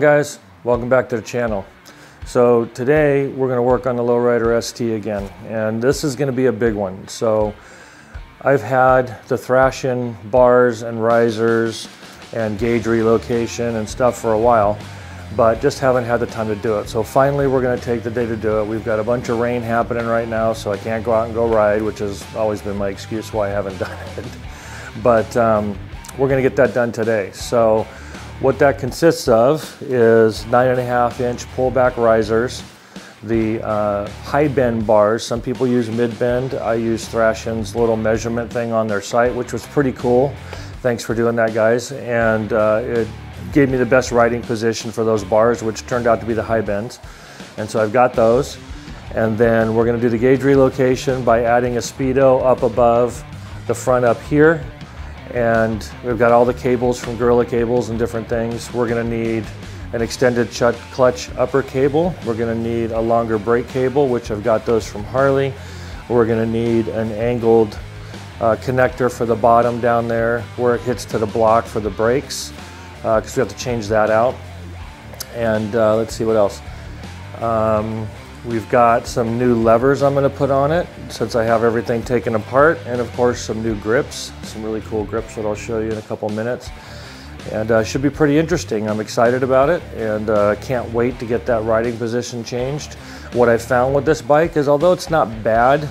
guys? Welcome back to the channel. So today we're going to work on the Lowrider ST again and this is going to be a big one. So I've had the Thrashin bars and risers and gauge relocation and stuff for a while but just haven't had the time to do it. So finally we're going to take the day to do it. We've got a bunch of rain happening right now so I can't go out and go ride which has always been my excuse why I haven't done it. But um, we're going to get that done today. So what that consists of is nine and a half inch pullback risers, the uh, high bend bars. Some people use mid bend. I use Thrashin's little measurement thing on their site, which was pretty cool. Thanks for doing that, guys. And uh, it gave me the best riding position for those bars, which turned out to be the high bends. And so I've got those. And then we're gonna do the gauge relocation by adding a speedo up above the front up here and we've got all the cables from Guerrilla Cables and different things. We're gonna need an extended clutch upper cable. We're gonna need a longer brake cable, which I've got those from Harley. We're gonna need an angled uh, connector for the bottom down there where it hits to the block for the brakes, because uh, we have to change that out. And uh, let's see what else. Um, We've got some new levers I'm going to put on it since I have everything taken apart and of course some new grips, some really cool grips that I'll show you in a couple minutes. And uh, should be pretty interesting. I'm excited about it and uh, can't wait to get that riding position changed. What I found with this bike is although it's not bad,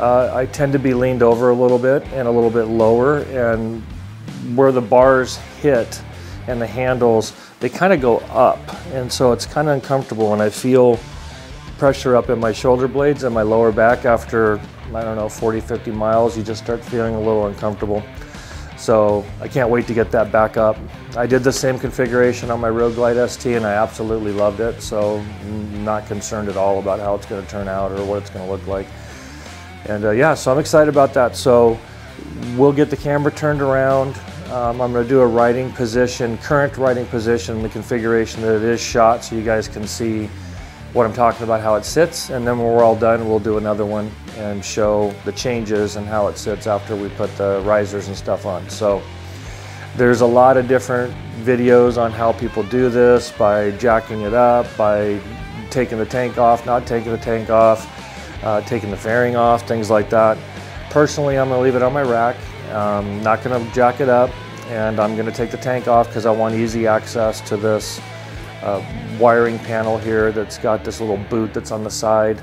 uh, I tend to be leaned over a little bit and a little bit lower and where the bars hit and the handles, they kind of go up. And so it's kind of uncomfortable and I feel pressure up in my shoulder blades and my lower back after, I don't know, 40, 50 miles, you just start feeling a little uncomfortable. So I can't wait to get that back up. I did the same configuration on my Road Glide ST and I absolutely loved it. So I'm not concerned at all about how it's gonna turn out or what it's gonna look like. And uh, yeah, so I'm excited about that. So we'll get the camera turned around. Um, I'm gonna do a riding position, current riding position, the configuration that it is shot so you guys can see what I'm talking about, how it sits, and then when we're all done, we'll do another one and show the changes and how it sits after we put the risers and stuff on. So there's a lot of different videos on how people do this by jacking it up, by taking the tank off, not taking the tank off, uh, taking the fairing off, things like that. Personally, I'm gonna leave it on my rack. I'm not gonna jack it up, and I'm gonna take the tank off because I want easy access to this uh, wiring panel here that's got this little boot that's on the side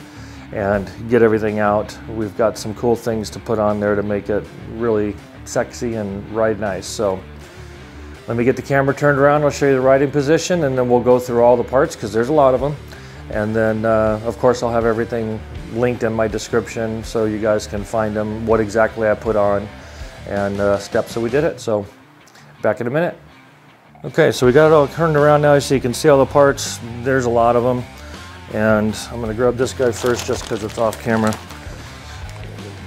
and get everything out. We've got some cool things to put on there to make it really sexy and ride nice. So let me get the camera turned around. I'll show you the riding position and then we'll go through all the parts because there's a lot of them. And then uh, of course I'll have everything linked in my description so you guys can find them, what exactly I put on and uh, steps that we did it. So back in a minute. Okay, so we got it all turned around now so you can see all the parts. There's a lot of them. And I'm gonna grab this guy first just because it's off camera.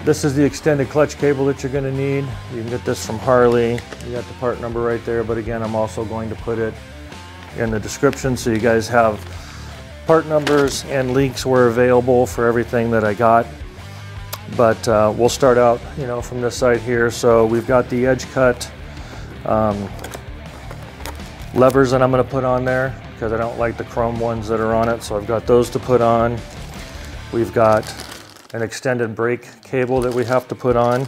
This is the extended clutch cable that you're gonna need. You can get this from Harley. You got the part number right there, but again, I'm also going to put it in the description so you guys have part numbers and links were available for everything that I got. But uh, we'll start out, you know, from this side here. So we've got the edge cut um, levers that I'm going to put on there because I don't like the chrome ones that are on it. So I've got those to put on. We've got an extended brake cable that we have to put on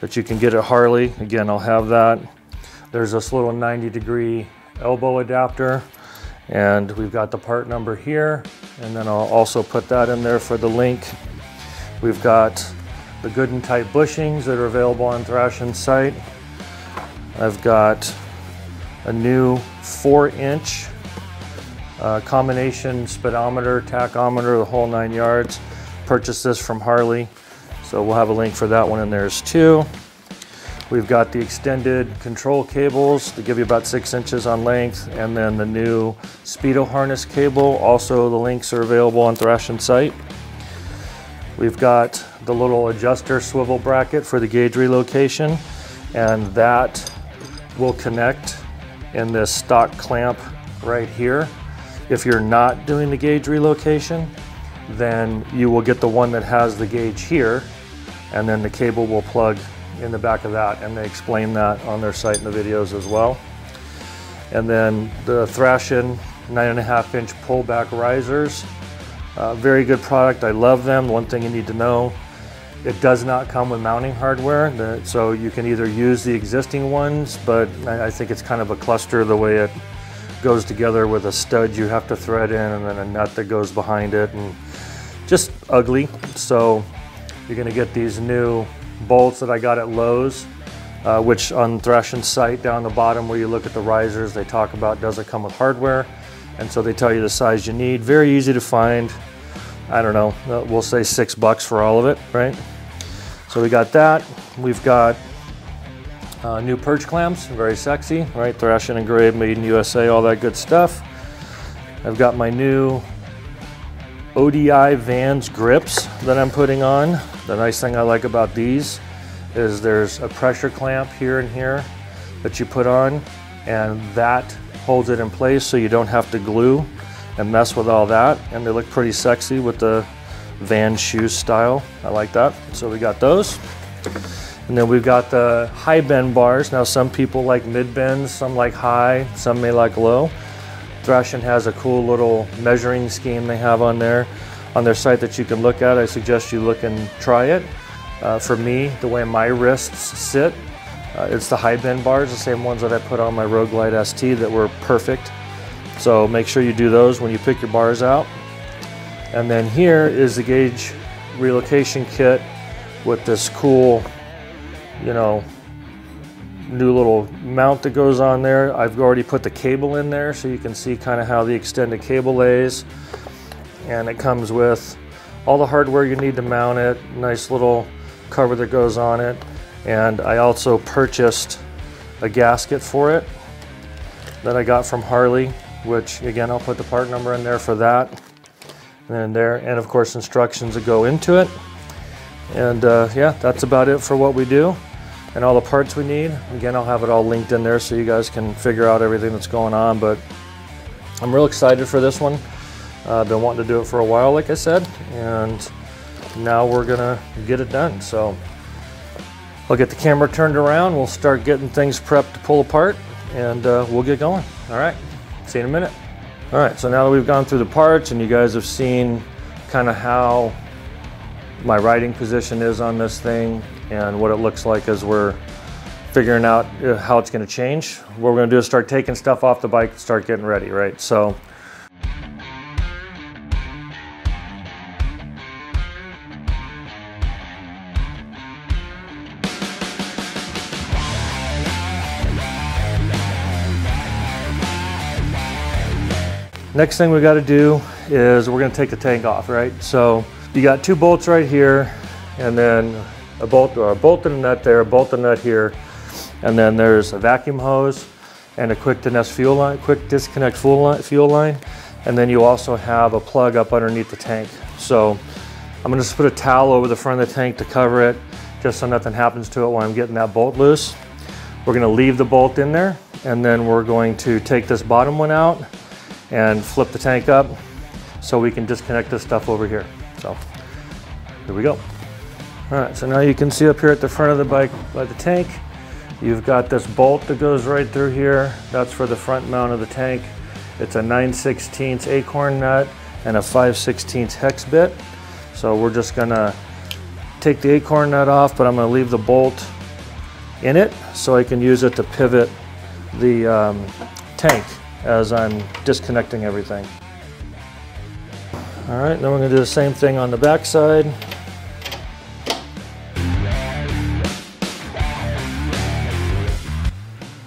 that you can get at Harley. Again, I'll have that. There's this little 90 degree elbow adapter and we've got the part number here and then I'll also put that in there for the link. We've got the good and tight bushings that are available on Thrashin's site. I've got a new four inch uh, combination speedometer, tachometer, the whole nine yards. Purchased this from Harley. So we'll have a link for that one in there too. We've got the extended control cables to give you about six inches on length and then the new Speedo harness cable. Also the links are available on Thrashin site. We've got the little adjuster swivel bracket for the gauge relocation and that will connect in this stock clamp right here. If you're not doing the gauge relocation, then you will get the one that has the gauge here and then the cable will plug in the back of that and they explain that on their site in the videos as well. And then the Thrashin nine and a half inch pullback risers. Uh, very good product, I love them. One thing you need to know, it does not come with mounting hardware, so you can either use the existing ones, but I think it's kind of a cluster the way it goes together with a stud you have to thread in and then a nut that goes behind it and just ugly. So you're gonna get these new bolts that I got at Lowe's, uh, which on Thrashin's site down the bottom where you look at the risers, they talk about does it come with hardware. And so they tell you the size you need. Very easy to find. I don't know, uh, we'll say six bucks for all of it, right? So we got that. We've got uh, new perch clamps, very sexy, right? Thrashin engraved, made in USA, all that good stuff. I've got my new ODI Vans grips that I'm putting on. The nice thing I like about these is there's a pressure clamp here and here that you put on and that holds it in place so you don't have to glue and mess with all that. And they look pretty sexy with the van shoe style. I like that. So we got those. And then we've got the high bend bars. Now some people like mid bends, some like high, some may like low. Thrashin has a cool little measuring scheme they have on there on their site that you can look at. I suggest you look and try it. Uh, for me, the way my wrists sit, uh, it's the high bend bars, the same ones that I put on my Road Glide ST that were perfect. So make sure you do those when you pick your bars out. And then here is the gauge relocation kit with this cool, you know, new little mount that goes on there. I've already put the cable in there so you can see kind of how the extended cable lays. And it comes with all the hardware you need to mount it, nice little cover that goes on it. And I also purchased a gasket for it that I got from Harley, which again, I'll put the part number in there for that. And then there, and of course instructions that go into it. And uh, yeah, that's about it for what we do and all the parts we need. Again, I'll have it all linked in there so you guys can figure out everything that's going on, but I'm real excited for this one. Uh, I've been wanting to do it for a while, like I said, and now we're gonna get it done. So I'll get the camera turned around. We'll start getting things prepped to pull apart and uh, we'll get going. All right, see you in a minute. All right, so now that we've gone through the parts and you guys have seen kind of how my riding position is on this thing and what it looks like as we're figuring out uh, how it's gonna change. What we're gonna do is start taking stuff off the bike and start getting ready, right? So Next thing we got to do is we're going to take the tank off, right? So you got two bolts right here, and then a bolt or a bolt and a nut there, a bolt and a nut here, and then there's a vacuum hose and a quick disconnect fuel line, quick disconnect fuel line, fuel line, and then you also have a plug up underneath the tank. So I'm going to just put a towel over the front of the tank to cover it, just so nothing happens to it while I'm getting that bolt loose. We're going to leave the bolt in there, and then we're going to take this bottom one out and flip the tank up so we can disconnect this stuff over here. So here we go. All right, so now you can see up here at the front of the bike by the tank, you've got this bolt that goes right through here. That's for the front mount of the tank. It's a 9 16 acorn nut and a 5 16 hex bit. So we're just gonna take the acorn nut off, but I'm gonna leave the bolt in it so I can use it to pivot the um, tank as I'm disconnecting everything. All right, then we're gonna do the same thing on the back side.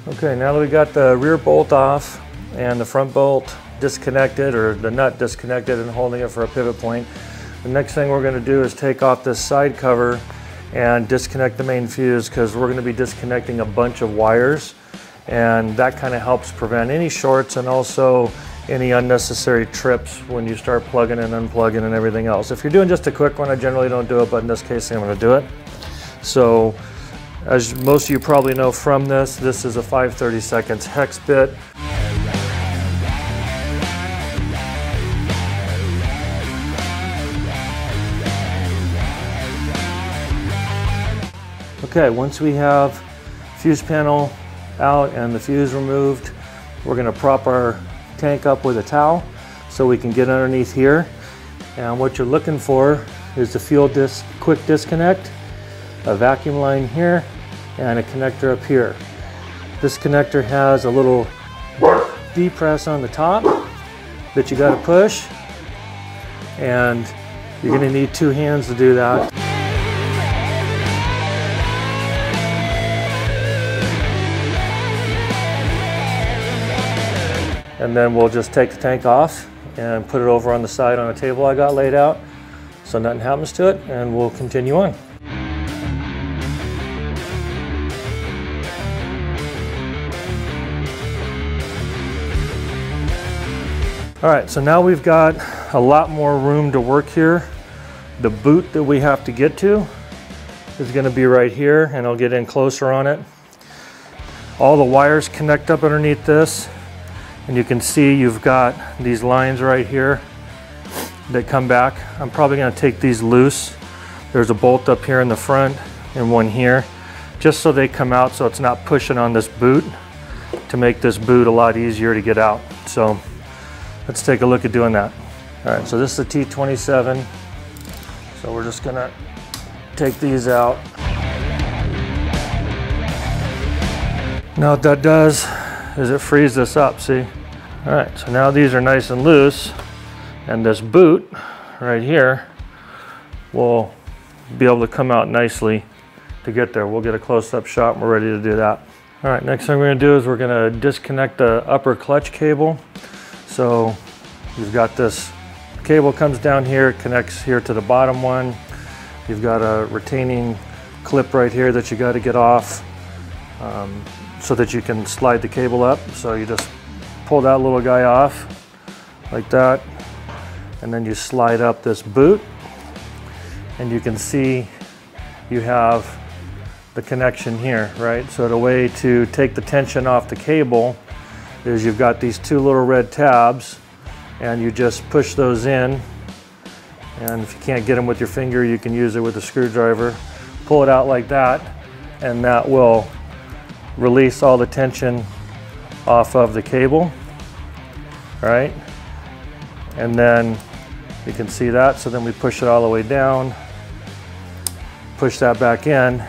Okay, now that we got the rear bolt off and the front bolt disconnected or the nut disconnected and holding it for a pivot point, the next thing we're gonna do is take off this side cover and disconnect the main fuse because we're gonna be disconnecting a bunch of wires and that kind of helps prevent any shorts and also any unnecessary trips when you start plugging and unplugging and everything else. If you're doing just a quick one, I generally don't do it, but in this case, I'm gonna do it. So, as most of you probably know from this, this is a 530 seconds hex bit. Okay, once we have fuse panel out and the fuse removed. we're gonna prop our tank up with a towel so we can get underneath here. And what you're looking for is the fuel disc quick disconnect, a vacuum line here, and a connector up here. This connector has a little depress on the top that you got to push and you're going to need two hands to do that. And then we'll just take the tank off and put it over on the side on a table I got laid out so nothing happens to it and we'll continue on. All right, so now we've got a lot more room to work here. The boot that we have to get to is gonna be right here and I'll get in closer on it. All the wires connect up underneath this and you can see you've got these lines right here that come back. I'm probably gonna take these loose. There's a bolt up here in the front and one here, just so they come out so it's not pushing on this boot to make this boot a lot easier to get out. So let's take a look at doing that. All right, so this is a T27. So we're just gonna take these out. Now what that does is it frees this up, see? All right, so now these are nice and loose and this boot right here will be able to come out nicely to get there. We'll get a close-up shot we're ready to do that. All right, next thing we're gonna do is we're gonna disconnect the upper clutch cable. So you've got this cable comes down here, connects here to the bottom one. You've got a retaining clip right here that you gotta get off um, so that you can slide the cable up. So you just pull that little guy off like that and then you slide up this boot and you can see you have the connection here, right? So the way to take the tension off the cable is you've got these two little red tabs and you just push those in and if you can't get them with your finger you can use it with a screwdriver pull it out like that and that will release all the tension off of the cable, right? And then you can see that. So then we push it all the way down, push that back in,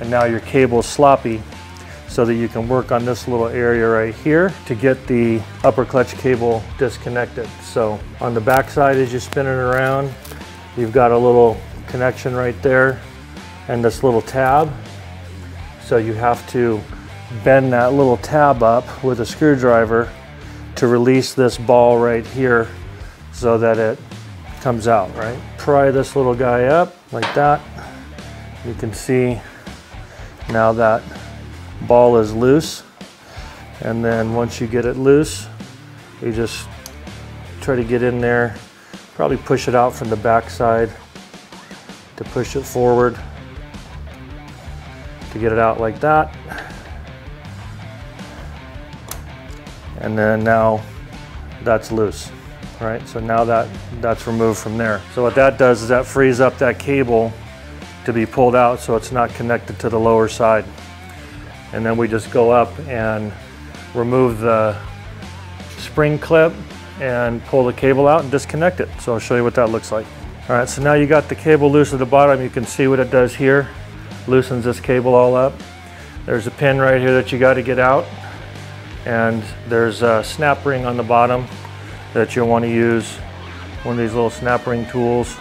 and now your cable is sloppy so that you can work on this little area right here to get the upper clutch cable disconnected. So on the back side as you spin it around, you've got a little connection right there and this little tab. So you have to bend that little tab up with a screwdriver to release this ball right here so that it comes out, right? Pry this little guy up like that. You can see now that ball is loose. And then once you get it loose, you just try to get in there, probably push it out from the back side to push it forward to get it out like that. And then now that's loose, right? So now that that's removed from there. So what that does is that frees up that cable to be pulled out so it's not connected to the lower side. And then we just go up and remove the spring clip and pull the cable out and disconnect it. So I'll show you what that looks like. All right, so now you got the cable loose at the bottom. You can see what it does here. Loosens this cable all up. There's a pin right here that you got to get out and there's a snap ring on the bottom that you'll want to use one of these little snap ring tools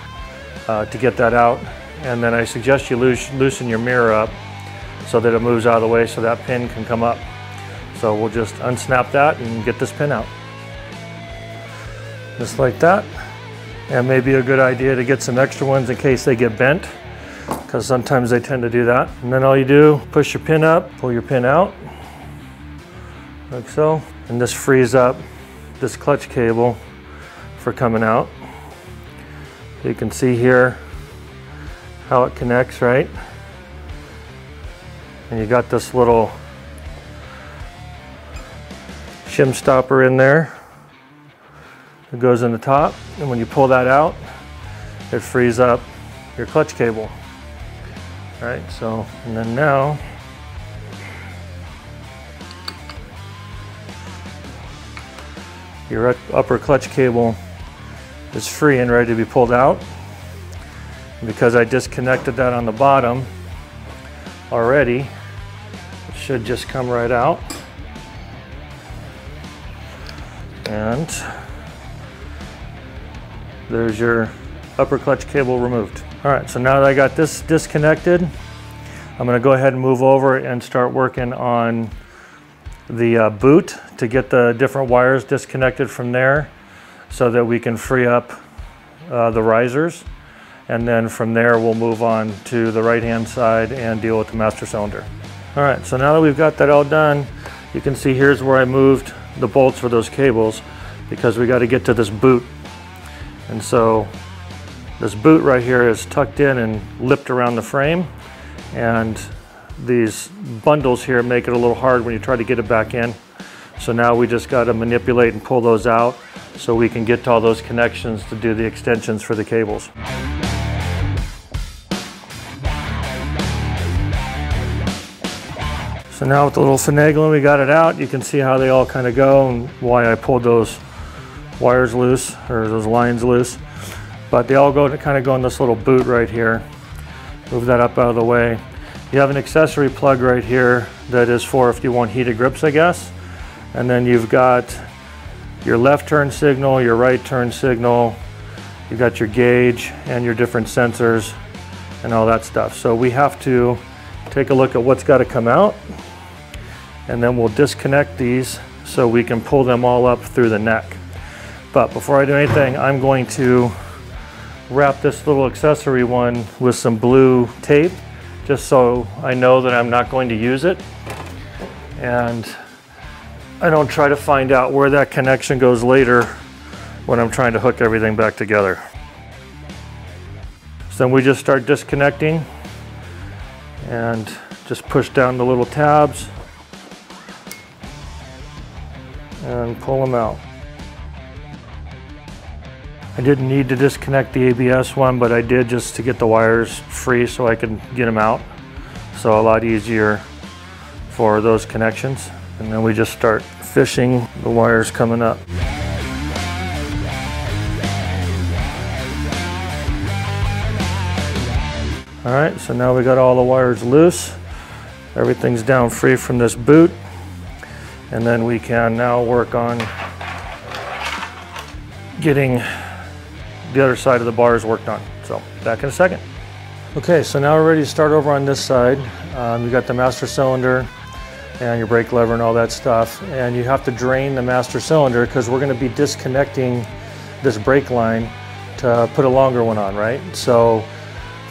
uh, to get that out. And then I suggest you loose, loosen your mirror up so that it moves out of the way so that pin can come up. So we'll just unsnap that and get this pin out. Just like that. And maybe a good idea to get some extra ones in case they get bent because sometimes they tend to do that. And then all you do push your pin up pull your pin out like so. And this frees up this clutch cable for coming out. You can see here how it connects, right? And you got this little shim stopper in there. It goes in the top, and when you pull that out, it frees up your clutch cable. All right, so, and then now, your upper clutch cable is free and ready to be pulled out. Because I disconnected that on the bottom already, it should just come right out. And there's your upper clutch cable removed. All right, so now that I got this disconnected, I'm gonna go ahead and move over and start working on the uh, boot to get the different wires disconnected from there so that we can free up uh, the risers. And then from there, we'll move on to the right-hand side and deal with the master cylinder. All right, so now that we've got that all done, you can see here's where I moved the bolts for those cables because we got to get to this boot. And so this boot right here is tucked in and lipped around the frame and these bundles here make it a little hard when you try to get it back in. So now we just got to manipulate and pull those out so we can get to all those connections to do the extensions for the cables. So now with the little finagling, we got it out. You can see how they all kind of go and why I pulled those wires loose or those lines loose. But they all go to kind of go in this little boot right here. Move that up out of the way. You have an accessory plug right here that is for if you want heated grips, I guess. And then you've got your left turn signal, your right turn signal, you've got your gauge and your different sensors and all that stuff. So we have to take a look at what's got to come out and then we'll disconnect these so we can pull them all up through the neck. But before I do anything, I'm going to wrap this little accessory one with some blue tape just so I know that I'm not going to use it. And I don't try to find out where that connection goes later when I'm trying to hook everything back together. So then we just start disconnecting and just push down the little tabs and pull them out. I didn't need to disconnect the ABS one, but I did just to get the wires free so I could get them out. So a lot easier for those connections. And then we just start fishing the wires coming up. All right, so now we got all the wires loose. Everything's down free from this boot. And then we can now work on getting the other side of the bars worked on. So back in a second. Okay, so now we're ready to start over on this side. Um, you got the master cylinder and your brake lever and all that stuff. And you have to drain the master cylinder because we're gonna be disconnecting this brake line to put a longer one on, right? So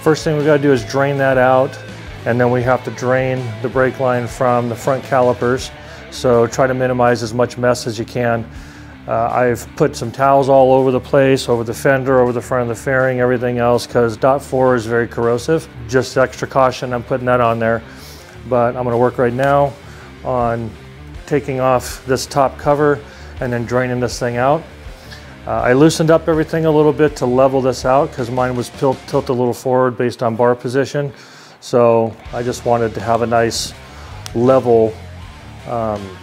first thing we gotta do is drain that out and then we have to drain the brake line from the front calipers so try to minimize as much mess as you can. Uh, I've put some towels all over the place, over the fender, over the front of the fairing, everything else, because dot four is very corrosive. Just extra caution, I'm putting that on there. But I'm gonna work right now on taking off this top cover and then draining this thing out. Uh, I loosened up everything a little bit to level this out because mine was tilted a little forward based on bar position. So I just wanted to have a nice level um,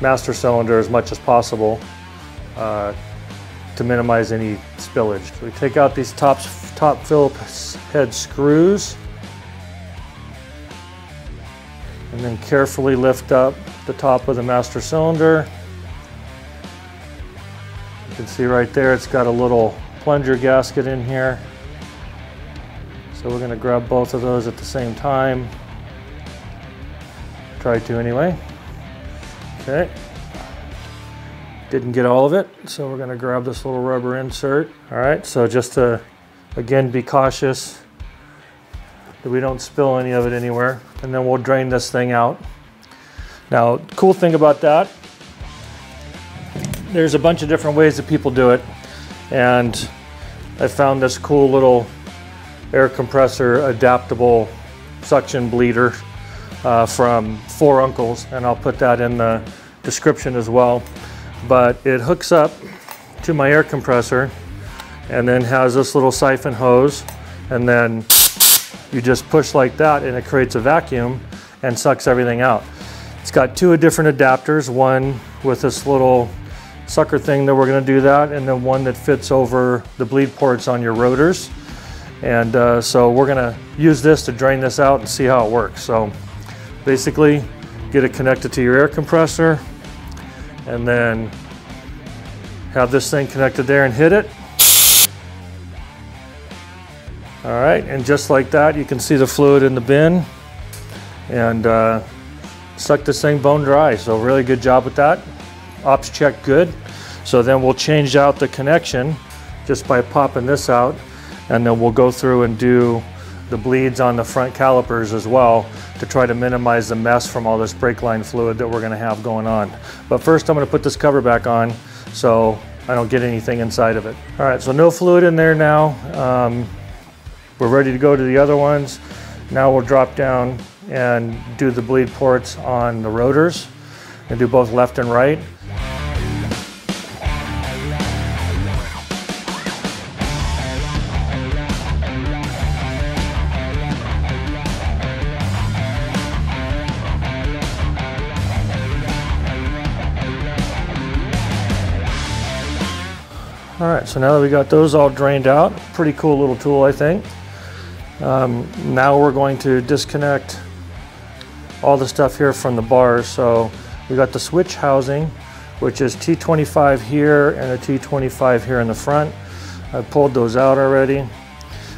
master cylinder as much as possible uh, to minimize any spillage. So we take out these top, top Phillips head screws and then carefully lift up the top of the master cylinder. You can see right there it's got a little plunger gasket in here. So we're going to grab both of those at the same time. Try to anyway. Okay. Didn't get all of it, so we're gonna grab this little rubber insert. All right, so just to, again, be cautious that we don't spill any of it anywhere. And then we'll drain this thing out. Now, cool thing about that, there's a bunch of different ways that people do it. And I found this cool little air compressor adaptable suction bleeder uh, from Four Uncles, and I'll put that in the description as well. But it hooks up to my air compressor and then has this little siphon hose and then you just push like that and it creates a vacuum and sucks everything out. It's got two different adapters, one with this little sucker thing that we're gonna do that, and then one that fits over the bleed ports on your rotors. And uh, so we're gonna use this to drain this out and see how it works. So basically, get it connected to your air compressor, and then have this thing connected there and hit it. All right, and just like that, you can see the fluid in the bin and uh, suck this thing bone dry. So really good job with that. Ops check good. So then we'll change out the connection just by popping this out and then we'll go through and do the bleeds on the front calipers as well to try to minimize the mess from all this brake line fluid that we're gonna have going on. But first I'm gonna put this cover back on so I don't get anything inside of it. All right, so no fluid in there now. Um, we're ready to go to the other ones. Now we'll drop down and do the bleed ports on the rotors and do both left and right. All right, so now that we got those all drained out, pretty cool little tool, I think. Um, now we're going to disconnect all the stuff here from the bars. So we got the switch housing, which is T25 here and a T25 here in the front. I pulled those out already.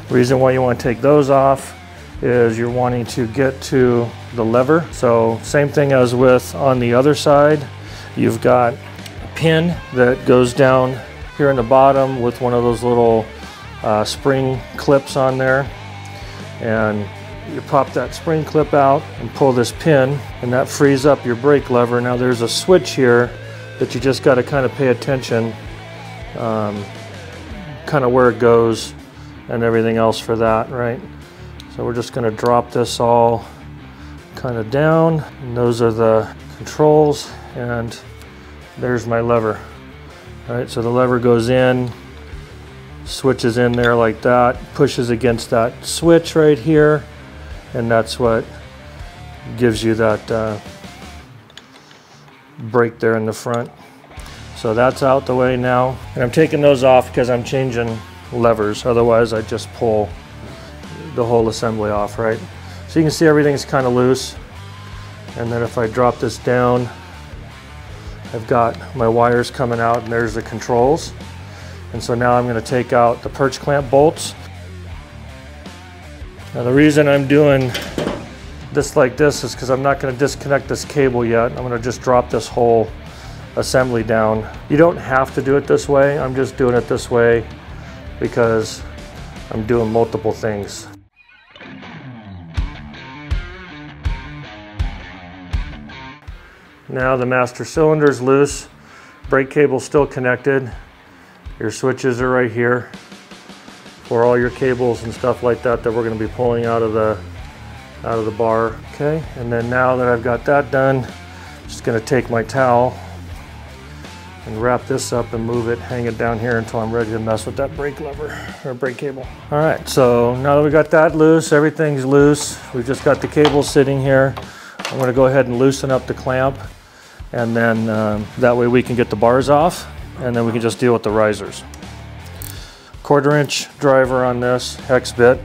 Reason why you want to take those off is you're wanting to get to the lever. So same thing as with on the other side. You've got a pin that goes down here in the bottom with one of those little uh, spring clips on there. And you pop that spring clip out and pull this pin and that frees up your brake lever. Now there's a switch here that you just got to kind of pay attention um, kind of where it goes and everything else for that, right? So we're just going to drop this all kind of down. And those are the controls and there's my lever. All right, so the lever goes in, switches in there like that, pushes against that switch right here, and that's what gives you that uh, brake there in the front. So that's out the way now. And I'm taking those off because I'm changing levers. Otherwise I just pull the whole assembly off, right? So you can see everything's kind of loose. And then if I drop this down, I've got my wires coming out and there's the controls. And so now I'm going to take out the perch clamp bolts. Now the reason I'm doing this like this is because I'm not going to disconnect this cable yet. I'm going to just drop this whole assembly down. You don't have to do it this way. I'm just doing it this way because I'm doing multiple things. Now the master cylinder is loose, brake cable still connected. Your switches are right here for all your cables and stuff like that that we're going to be pulling out of the out of the bar. Okay, and then now that I've got that done, I'm just going to take my towel and wrap this up and move it, hang it down here until I'm ready to mess with that brake lever or brake cable. All right, so now that we got that loose, everything's loose. We've just got the cable sitting here. I'm to go ahead and loosen up the clamp and then um, that way we can get the bars off and then we can just deal with the risers. Quarter inch driver on this hex bit.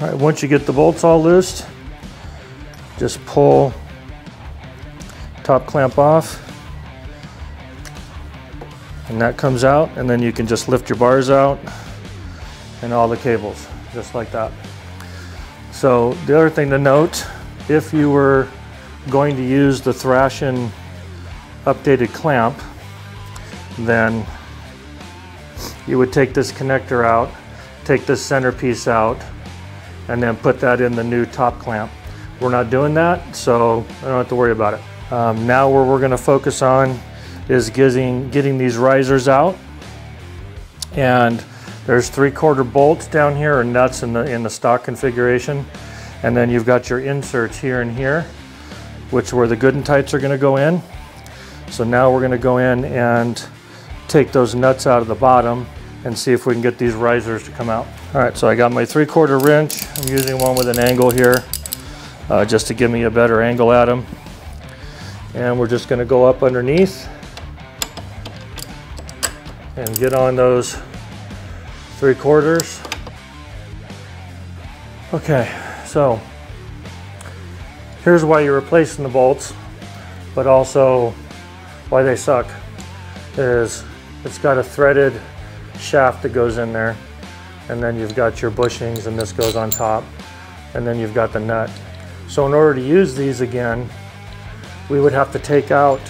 All right, once you get the bolts all loosed, just pull top clamp off and that comes out and then you can just lift your bars out and all the cables just like that. So the other thing to note if you were going to use the Thrashin updated clamp, then you would take this connector out, take this centerpiece out, and then put that in the new top clamp. We're not doing that, so I don't have to worry about it. Um, now where we're gonna focus on is getting, getting these risers out. And there's three quarter bolts down here or nuts in the, in the stock configuration. And then you've got your inserts here and here, which where the good and tights are gonna go in. So now we're gonna go in and take those nuts out of the bottom and see if we can get these risers to come out. All right, so I got my three quarter wrench. I'm using one with an angle here uh, just to give me a better angle at them. And we're just gonna go up underneath and get on those three quarters. Okay, so here's why you're replacing the bolts, but also why they suck is it's got a threaded shaft that goes in there and then you've got your bushings and this goes on top and then you've got the nut. So in order to use these again, we would have to take out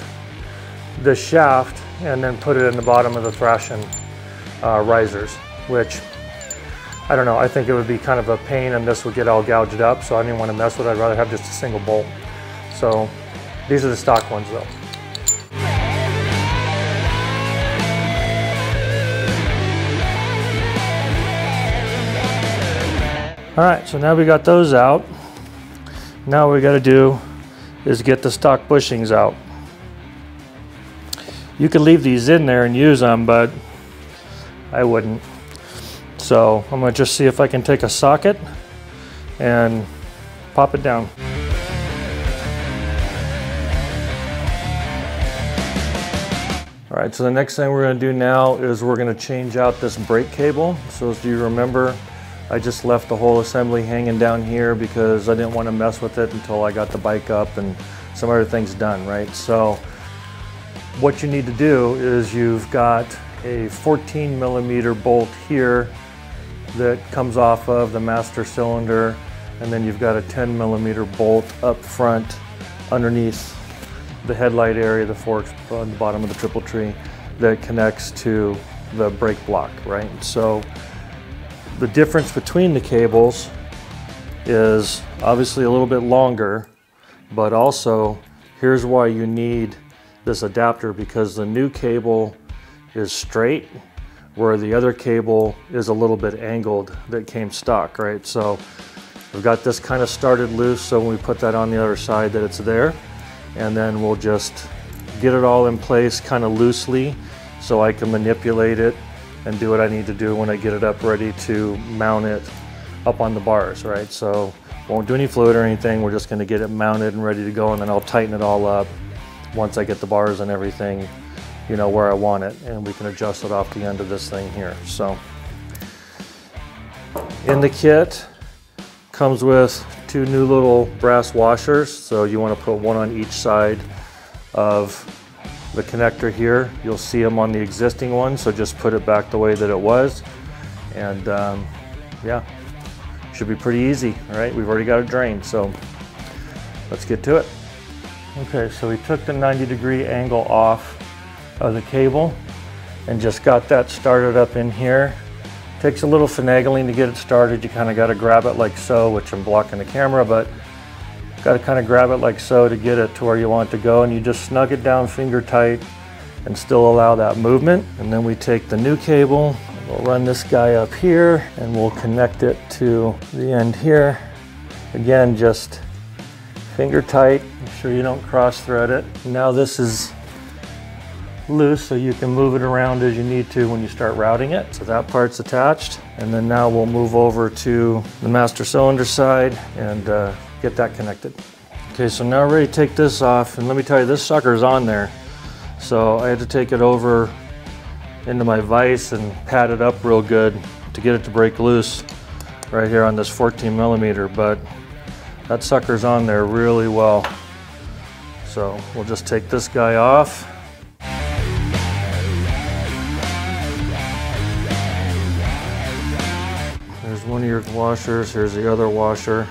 the shaft and then put it in the bottom of the Thrashin uh, risers, which I don't know, I think it would be kind of a pain and this would get all gouged up, so I didn't want to mess with it. I'd rather have just a single bolt. So these are the stock ones though. All right, so now we got those out. Now what we got to do is get the stock bushings out. You could leave these in there and use them, but I wouldn't. So I'm gonna just see if I can take a socket and pop it down. All right, so the next thing we're gonna do now is we're gonna change out this brake cable. So as you remember, I just left the whole assembly hanging down here because I didn't want to mess with it until I got the bike up and some other things done, right? So what you need to do is you've got a 14 millimeter bolt here that comes off of the master cylinder and then you've got a 10 millimeter bolt up front underneath the headlight area, the forks on the bottom of the triple tree that connects to the brake block, right? So the difference between the cables is obviously a little bit longer, but also here's why you need this adapter because the new cable is straight where the other cable is a little bit angled that came stock, right? So we've got this kind of started loose so when we put that on the other side that it's there and then we'll just get it all in place kind of loosely so I can manipulate it and do what I need to do when I get it up ready to mount it up on the bars, right? So won't do any fluid or anything. We're just gonna get it mounted and ready to go and then I'll tighten it all up once I get the bars and everything, you know, where I want it and we can adjust it off the end of this thing here. So in the kit comes with two new little brass washers. So you wanna put one on each side of the connector here. You'll see them on the existing one, so just put it back the way that it was. And um, yeah, should be pretty easy, all right? We've already got it drained, so let's get to it. Okay, so we took the 90 degree angle off of the cable and just got that started up in here. Takes a little finagling to get it started. You kind of got to grab it like so, which I'm blocking the camera, but Got to kind of grab it like so to get it to where you want it to go and you just snug it down finger tight and still allow that movement. And then we take the new cable, we'll run this guy up here and we'll connect it to the end here. Again, just finger tight, make sure you don't cross thread it. Now this is loose so you can move it around as you need to when you start routing it. So that part's attached. And then now we'll move over to the master cylinder side and uh, get that connected. Okay, so now ready to take this off, and let me tell you, this sucker's on there. So I had to take it over into my vise and pat it up real good to get it to break loose right here on this 14 millimeter, but that sucker's on there really well. So we'll just take this guy off. One of your washers, here's the other washer.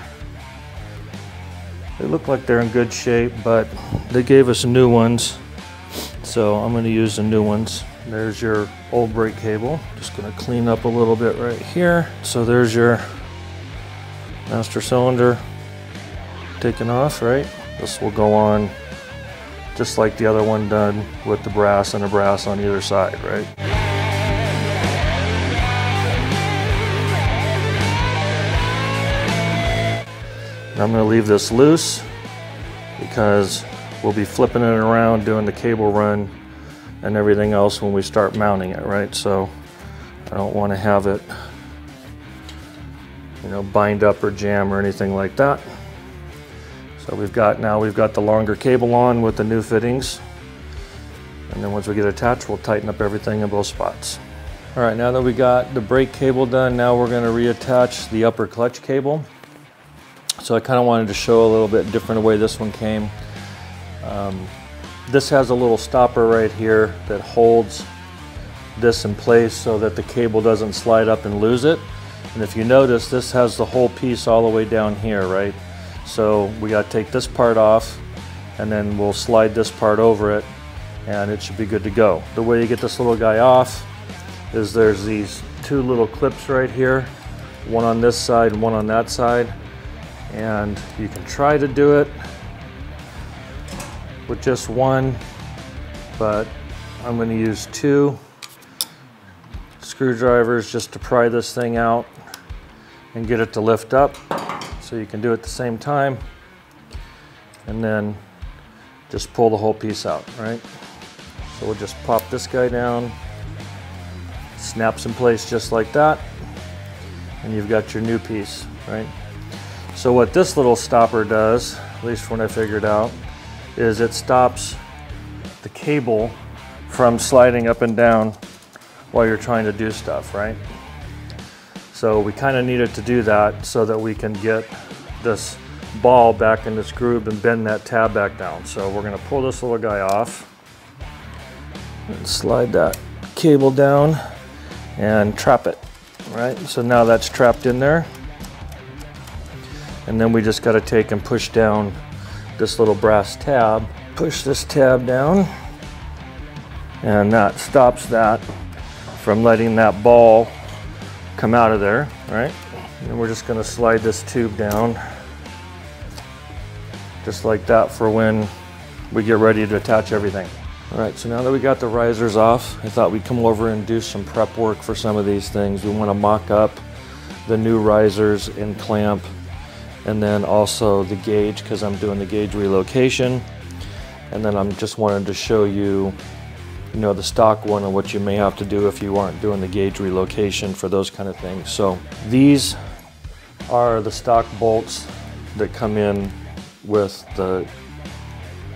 They look like they're in good shape, but they gave us new ones. So I'm gonna use the new ones. There's your old brake cable. Just gonna clean up a little bit right here. So there's your master cylinder taken off, right? This will go on just like the other one done with the brass and the brass on either side, right? I'm going to leave this loose because we'll be flipping it around doing the cable run and everything else when we start mounting it, right? So I don't want to have it, you know, bind up or jam or anything like that. So we've got now we've got the longer cable on with the new fittings. And then once we get attached, we'll tighten up everything in both spots. All right, now that we got the brake cable done, now we're gonna reattach the upper clutch cable. So I kind of wanted to show a little bit different way this one came. Um, this has a little stopper right here that holds this in place so that the cable doesn't slide up and lose it. And if you notice, this has the whole piece all the way down here, right? So we got to take this part off and then we'll slide this part over it and it should be good to go. The way you get this little guy off is there's these two little clips right here, one on this side and one on that side. And you can try to do it with just one, but I'm gonna use two screwdrivers just to pry this thing out and get it to lift up. So you can do it at the same time and then just pull the whole piece out, right? So we'll just pop this guy down, snaps in place just like that, and you've got your new piece, right? So what this little stopper does, at least when I figured out, is it stops the cable from sliding up and down while you're trying to do stuff, right? So we kind of needed to do that so that we can get this ball back in this groove and bend that tab back down. So we're gonna pull this little guy off and slide that cable down and trap it, right? So now that's trapped in there. And then we just gotta take and push down this little brass tab. Push this tab down and that stops that from letting that ball come out of there, right? And we're just gonna slide this tube down just like that for when we get ready to attach everything. All right, so now that we got the risers off, I thought we'd come over and do some prep work for some of these things. We wanna mock up the new risers and clamp, and then also the gauge, because I'm doing the gauge relocation. And then I'm just wanted to show you, you know, the stock one and what you may have to do if you aren't doing the gauge relocation for those kind of things. So these are the stock bolts that come in with the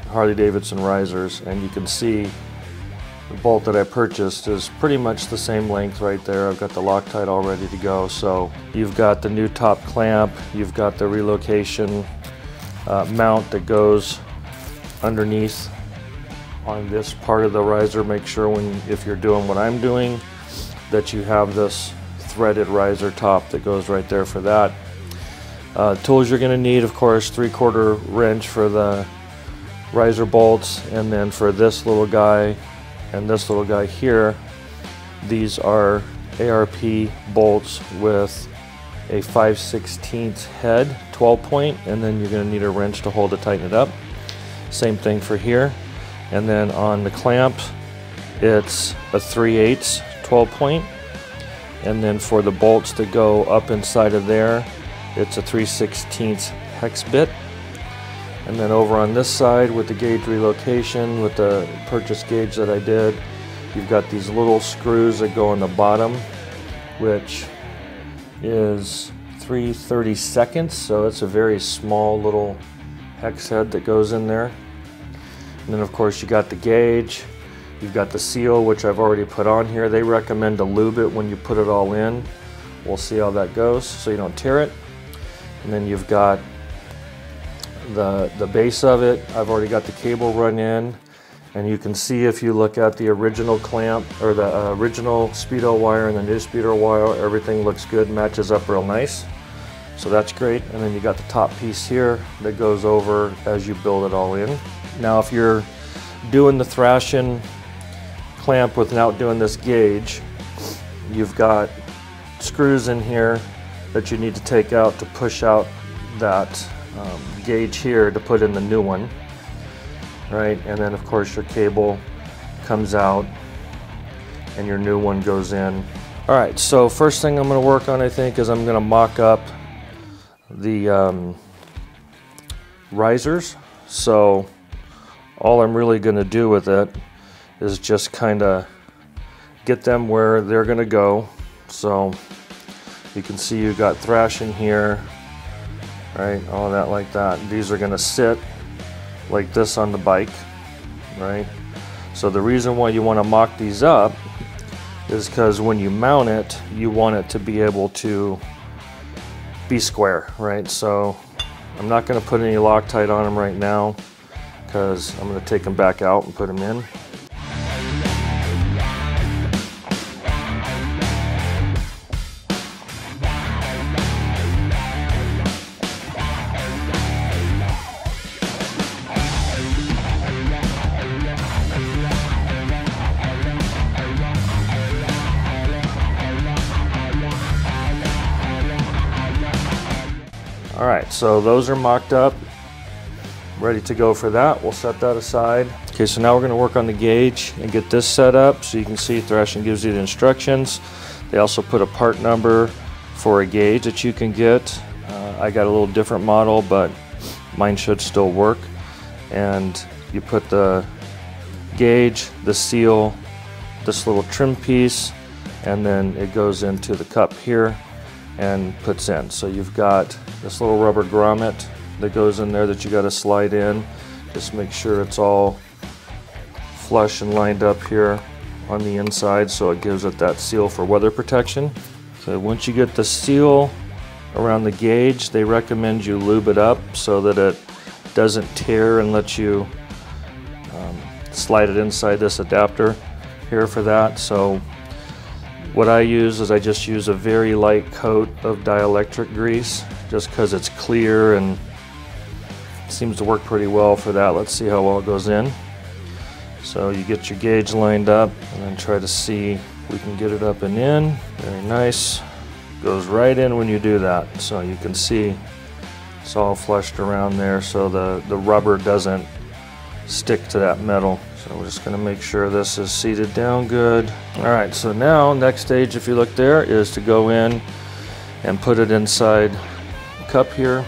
Harley Davidson risers and you can see the bolt that I purchased is pretty much the same length right there. I've got the Loctite all ready to go. So you've got the new top clamp, you've got the relocation uh, mount that goes underneath on this part of the riser. Make sure when if you're doing what I'm doing that you have this threaded riser top that goes right there for that. Uh, tools you're going to need, of course, three quarter wrench for the riser bolts, and then for this little guy and this little guy here, these are ARP bolts with a 5 16 head 12 point and then you're going to need a wrench to hold to tighten it up. Same thing for here. And then on the clamp it's a 3 8 12 point. And then for the bolts that go up inside of there it's a 3 16 hex bit and then over on this side with the gauge relocation with the purchase gauge that I did you've got these little screws that go on the bottom which is 3 seconds so it's a very small little hex head that goes in there. And then of course you got the gauge. You've got the seal which I've already put on here. They recommend to lube it when you put it all in. We'll see how that goes so you don't tear it. And then you've got the the base of it. I've already got the cable run in and you can see if you look at the original clamp or the uh, original speedo wire and the new speedo wire everything looks good matches up real nice. So that's great. And then you got the top piece here that goes over as you build it all in. Now if you're doing the Thrashin clamp without doing this gauge you've got screws in here that you need to take out to push out that um, gauge here to put in the new one right? And then of course your cable comes out and your new one goes in. All right so first thing I'm going to work on I think is I'm going to mock up the um, risers. So all I'm really going to do with it is just kind of get them where they're going to go. So you can see you got Thrashin here right? All that like that. These are gonna sit like this on the bike, right? So the reason why you wanna mock these up is because when you mount it, you want it to be able to be square, right? So I'm not gonna put any Loctite on them right now because I'm gonna take them back out and put them in. So those are mocked up, ready to go for that. We'll set that aside. Okay, so now we're gonna work on the gauge and get this set up so you can see Thrashin gives you the instructions. They also put a part number for a gauge that you can get. Uh, I got a little different model, but mine should still work. And you put the gauge, the seal, this little trim piece, and then it goes into the cup here and puts in. So you've got this little rubber grommet that goes in there that you got to slide in. Just make sure it's all flush and lined up here on the inside so it gives it that seal for weather protection. So once you get the seal around the gauge, they recommend you lube it up so that it doesn't tear and let you um, slide it inside this adapter here for that. So what I use is I just use a very light coat of dielectric grease just because it's clear and seems to work pretty well for that. Let's see how well it goes in. So you get your gauge lined up and then try to see if we can get it up and in. Very nice. Goes right in when you do that. So you can see it's all flushed around there so the, the rubber doesn't stick to that metal. So we're just gonna make sure this is seated down good. All right, so now next stage, if you look there, is to go in and put it inside the cup here.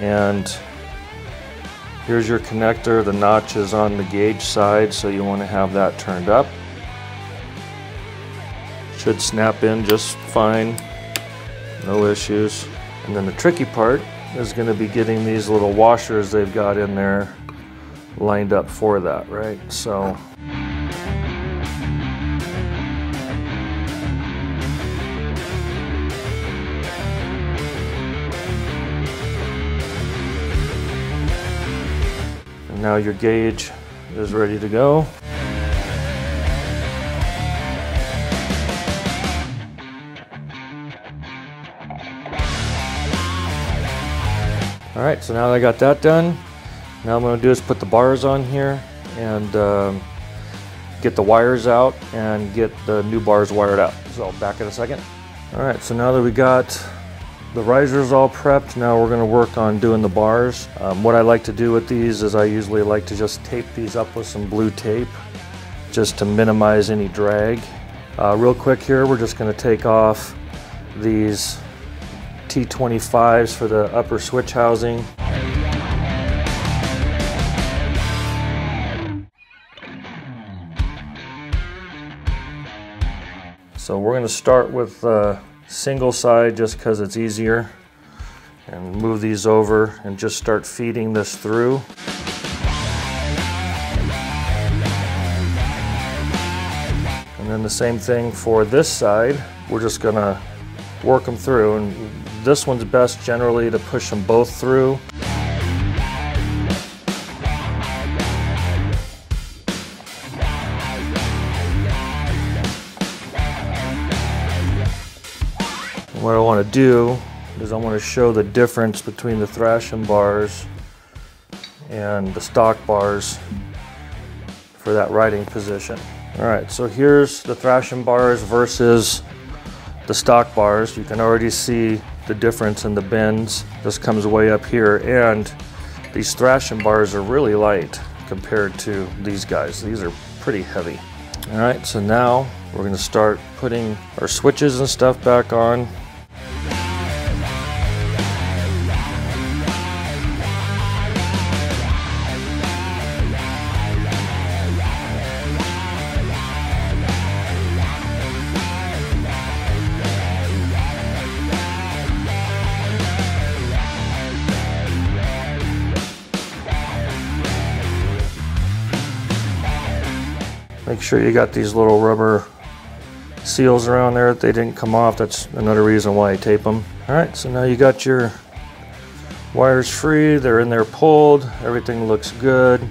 And here's your connector. The notch is on the gauge side, so you wanna have that turned up. Should snap in just fine, no issues. And then the tricky part is gonna be getting these little washers they've got in there lined up for that, right? So. And now your gauge is ready to go. All right, so now that I got that done, now I'm going to do is put the bars on here and um, get the wires out and get the new bars wired up. So I'll back in a second. All right, so now that we got the risers all prepped, now we're going to work on doing the bars. Um, what I like to do with these is I usually like to just tape these up with some blue tape just to minimize any drag. Uh, real quick here, we're just going to take off these T25s for the upper switch housing. So we're going to start with the single side just because it's easier and move these over and just start feeding this through. And then the same thing for this side. We're just going to work them through and this one's best generally to push them both through. What I want to do is I want to show the difference between the Thrashin bars and the stock bars for that riding position. All right, so here's the Thrashin bars versus the stock bars. You can already see the difference in the bends. This comes way up here and these Thrashin bars are really light compared to these guys. These are pretty heavy. All right, so now we're gonna start putting our switches and stuff back on. Sure you got these little rubber seals around there that they didn't come off. That's another reason why I tape them. All right, so now you got your wires free. They're in there pulled. Everything looks good.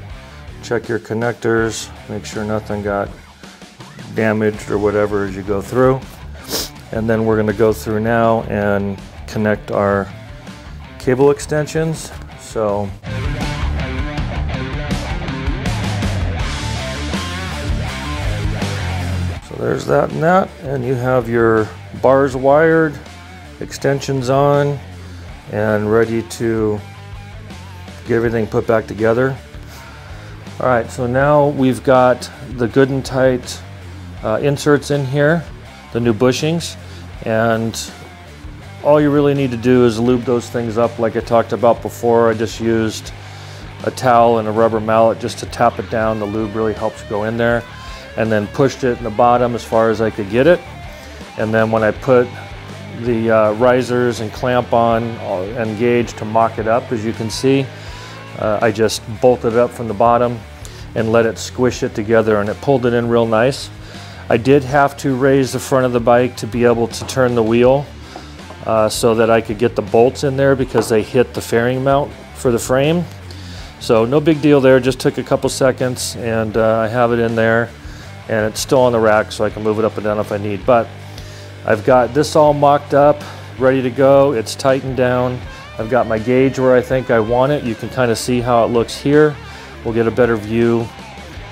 Check your connectors. Make sure nothing got damaged or whatever as you go through. And then we're going to go through now and connect our cable extensions. So there's that and that and you have your bars wired extensions on and ready to get everything put back together. All right so now we've got the good and tight uh, inserts in here the new bushings and all you really need to do is lube those things up like I talked about before. I just used a towel and a rubber mallet just to tap it down. The lube really helps go in there and then pushed it in the bottom as far as I could get it. And then when I put the uh, risers and clamp on uh, and gauge to mock it up, as you can see, uh, I just bolted it up from the bottom and let it squish it together and it pulled it in real nice. I did have to raise the front of the bike to be able to turn the wheel uh, so that I could get the bolts in there because they hit the fairing mount for the frame. So no big deal there, just took a couple seconds and uh, I have it in there and it's still on the rack so I can move it up and down if I need. But I've got this all mocked up, ready to go. It's tightened down. I've got my gauge where I think I want it. You can kind of see how it looks here. We'll get a better view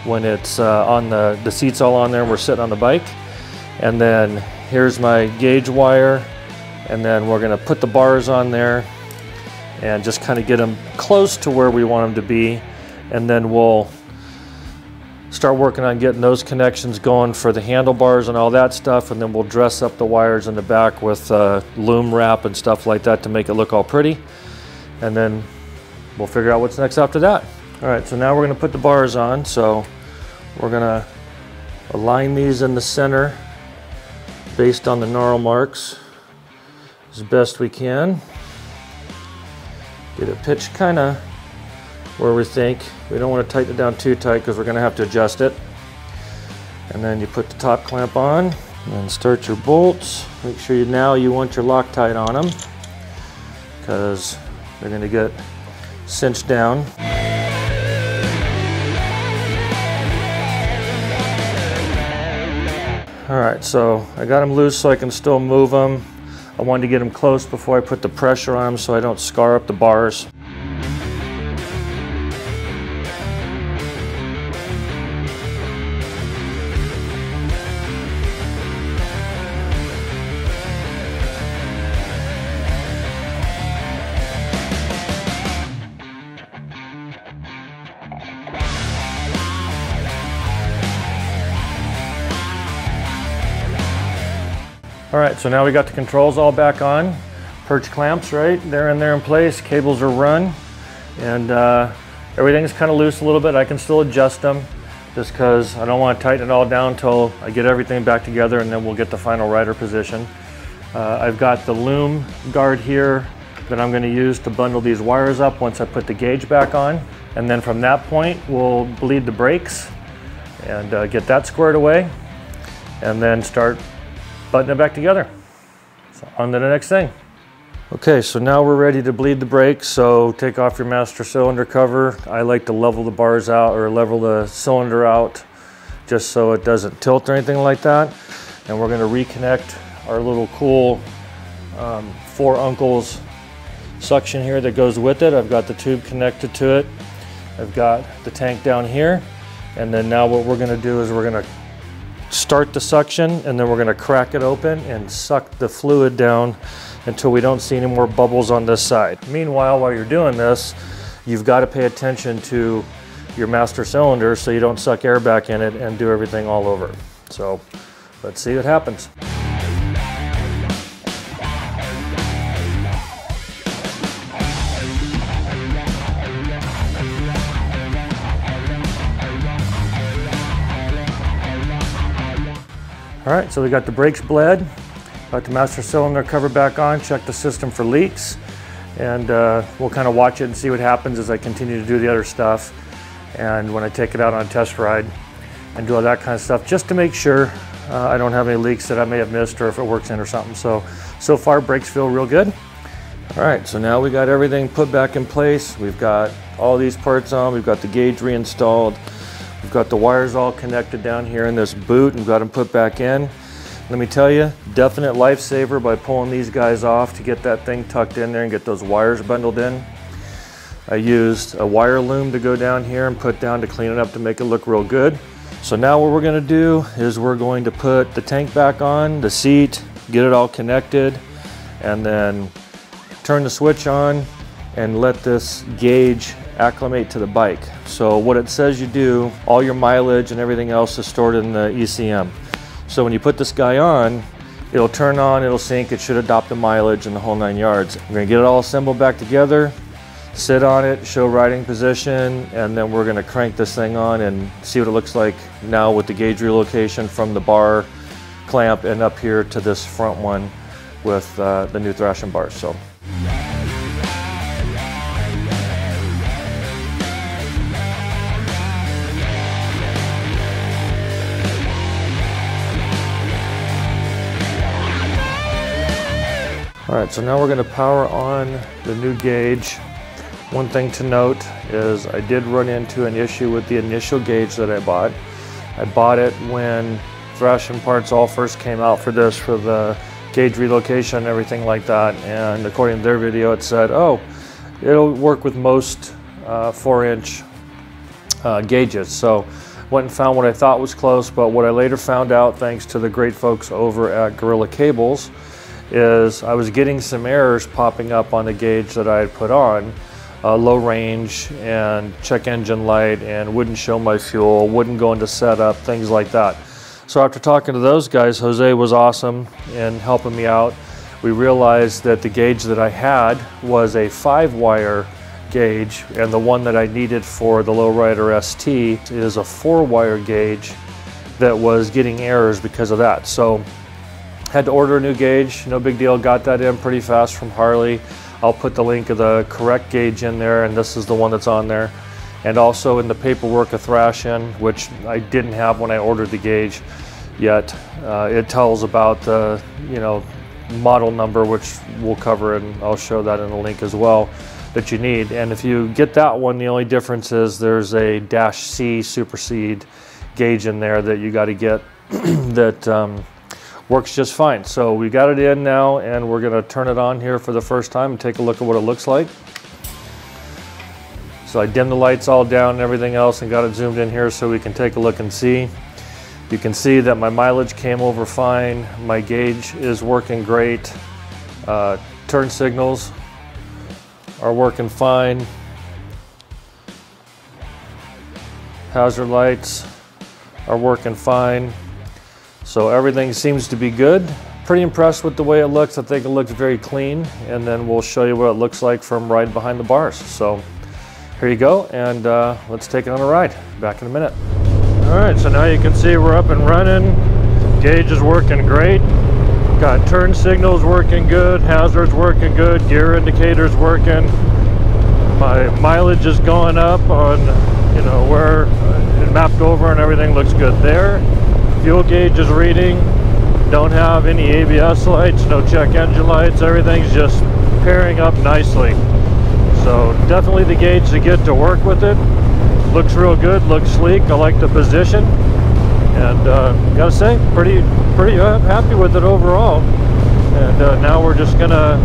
when it's uh, on the, the seats all on there and we're sitting on the bike. And then here's my gauge wire. And then we're gonna put the bars on there and just kind of get them close to where we want them to be. And then we'll start working on getting those connections going for the handlebars and all that stuff and then we'll dress up the wires in the back with uh, loom wrap and stuff like that to make it look all pretty. And then we'll figure out what's next after that. All right so now we're going to put the bars on. So we're going to align these in the center based on the knurl marks as best we can. Get it pitched kind of where we think. We don't want to tighten it down too tight because we're going to have to adjust it. And then you put the top clamp on and start your bolts. Make sure you now you want your Loctite on them because they're going to get cinched down. All right, so I got them loose so I can still move them. I wanted to get them close before I put the pressure on them so I don't scar up the bars. So now we got the controls all back on. Perch clamps, right? They're in there in place, cables are run, and uh, everything's kind of loose a little bit. I can still adjust them just because I don't want to tighten it all down until I get everything back together and then we'll get the final rider position. Uh, I've got the loom guard here that I'm going to use to bundle these wires up once I put the gauge back on. And then from that point, we'll bleed the brakes and uh, get that squared away and then start button it back together. So on to the next thing. Okay, so now we're ready to bleed the brakes. So take off your master cylinder cover. I like to level the bars out or level the cylinder out just so it doesn't tilt or anything like that. And we're gonna reconnect our little cool um, four uncles suction here that goes with it. I've got the tube connected to it. I've got the tank down here. And then now what we're gonna do is we're gonna start the suction and then we're gonna crack it open and suck the fluid down until we don't see any more bubbles on this side. Meanwhile, while you're doing this, you've got to pay attention to your master cylinder so you don't suck air back in it and do everything all over. So let's see what happens. All right, so we got the brakes bled, got the master cylinder cover back on, check the system for leaks, and uh, we'll kind of watch it and see what happens as I continue to do the other stuff and when I take it out on a test ride. and do all that kind of stuff just to make sure uh, I don't have any leaks that I may have missed or if it works in or something. So, so far brakes feel real good. All right, so now we got everything put back in place. We've got all these parts on. We've got the gauge reinstalled. We've got the wires all connected down here in this boot and got them put back in. Let me tell you, definite lifesaver by pulling these guys off to get that thing tucked in there and get those wires bundled in. I used a wire loom to go down here and put down to clean it up to make it look real good. So now what we're gonna do is we're going to put the tank back on, the seat, get it all connected, and then turn the switch on and let this gauge acclimate to the bike. So what it says you do, all your mileage and everything else is stored in the ECM. So when you put this guy on, it'll turn on, it'll sync, it should adopt the mileage and the whole nine yards. We're gonna get it all assembled back together, sit on it, show riding position, and then we're gonna crank this thing on and see what it looks like now with the gauge relocation from the bar clamp and up here to this front one with uh, the new Thrashin bars. So. All right, so now we're gonna power on the new gauge. One thing to note is I did run into an issue with the initial gauge that I bought. I bought it when Thrashin parts all first came out for this, for the gauge relocation and everything like that. And according to their video, it said, oh, it'll work with most uh, four inch uh, gauges. So went and found what I thought was close, but what I later found out, thanks to the great folks over at Guerrilla Cables, is I was getting some errors popping up on the gauge that I had put on. Uh, low range and check engine light and wouldn't show my fuel, wouldn't go into setup, things like that. So after talking to those guys, Jose was awesome in helping me out. We realized that the gauge that I had was a five wire gauge and the one that I needed for the Lowrider ST is a four wire gauge that was getting errors because of that. So had to order a new gauge, no big deal, got that in pretty fast from Harley. I'll put the link of the correct gauge in there and this is the one that's on there. And also in the paperwork of Thrashin, which I didn't have when I ordered the gauge yet, uh, it tells about the, you know, model number, which we'll cover and I'll show that in the link as well that you need. And if you get that one, the only difference is there's a dash C supersede gauge in there that you got to get that um, works just fine. So we got it in now and we're gonna turn it on here for the first time and take a look at what it looks like. So I dimmed the lights all down and everything else and got it zoomed in here so we can take a look and see. You can see that my mileage came over fine. My gauge is working great. Uh, turn signals are working fine. Hazard lights are working fine. So everything seems to be good. Pretty impressed with the way it looks. I think it looks very clean. And then we'll show you what it looks like from right behind the bars. So here you go. And uh, let's take it on a ride. Back in a minute. All right, so now you can see we're up and running. Gauge is working great. Got turn signals working good, hazards working good, gear indicators working. My mileage is going up on, you know, where it mapped over and everything looks good there fuel gauge is reading. Don't have any ABS lights, no check engine lights. Everything's just pairing up nicely. So definitely the gauge to get to work with it. Looks real good, looks sleek. I like the position. And uh, gotta say, pretty, pretty uh, happy with it overall. And uh, now we're just gonna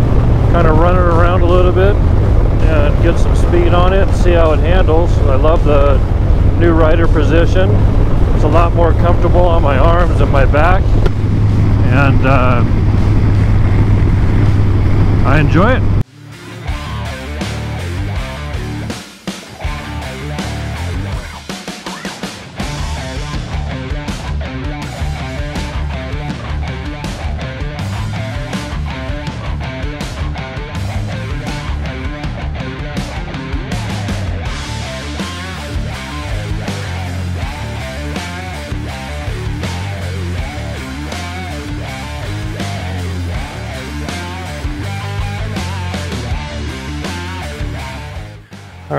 kind of run it around a little bit and get some speed on it and see how it handles. I love the new rider position. It's a lot more comfortable on my arms and my back. And uh, I enjoy it.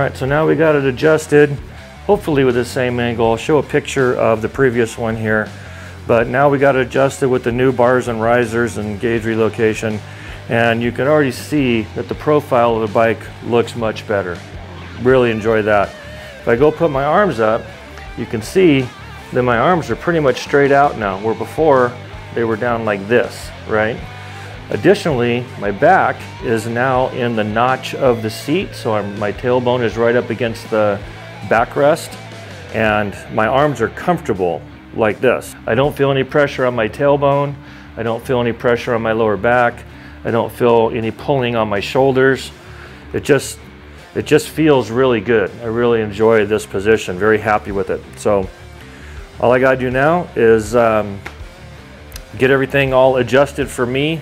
Right, so now we got it adjusted. hopefully with the same angle. I'll show a picture of the previous one here. But now we got it with the new bars and risers and gauge relocation. And you can already see that the profile of the bike looks much better. Really enjoy that. If I go put my arms up, you can see that my arms are pretty much straight out now, where before they were down like this, right? Additionally, my back is now in the notch of the seat, so I'm, my tailbone is right up against the backrest, and my arms are comfortable like this. I don't feel any pressure on my tailbone. I don't feel any pressure on my lower back. I don't feel any pulling on my shoulders. It just, it just feels really good. I really enjoy this position, very happy with it. So all I gotta do now is um, get everything all adjusted for me,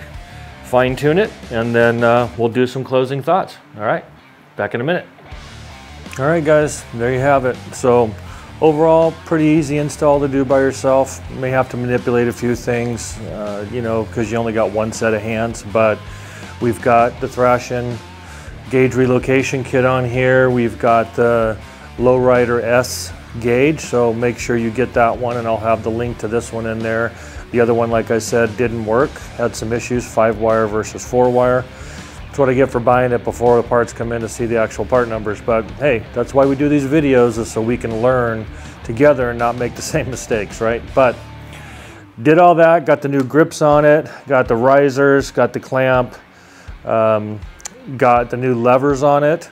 fine tune it, and then uh, we'll do some closing thoughts. All right, back in a minute. All right guys, there you have it. So overall, pretty easy install to do by yourself. You may have to manipulate a few things, uh, you know, because you only got one set of hands, but we've got the Thrashin gauge relocation kit on here. We've got the Lowrider S gauge, so make sure you get that one and I'll have the link to this one in there. The other one, like I said, didn't work, had some issues, five wire versus four wire. That's what I get for buying it before the parts come in to see the actual part numbers. But hey, that's why we do these videos is so we can learn together and not make the same mistakes, right? But did all that, got the new grips on it, got the risers, got the clamp, um, got the new levers on it,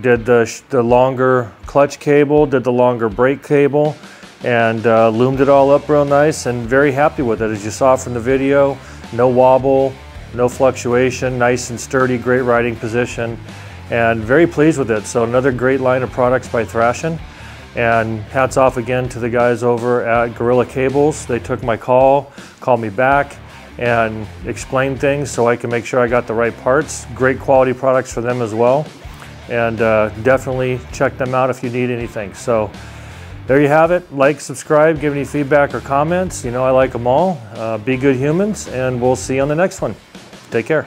did the, the longer clutch cable, did the longer brake cable, and uh, loomed it all up real nice and very happy with it. As you saw from the video, no wobble, no fluctuation, nice and sturdy, great riding position, and very pleased with it. So another great line of products by Thrashin. And hats off again to the guys over at Guerrilla Cables. They took my call, called me back, and explained things so I can make sure I got the right parts. Great quality products for them as well. And uh, definitely check them out if you need anything. So there you have it. Like, subscribe, give any feedback or comments. You know I like them all. Uh, be good humans, and we'll see you on the next one. Take care.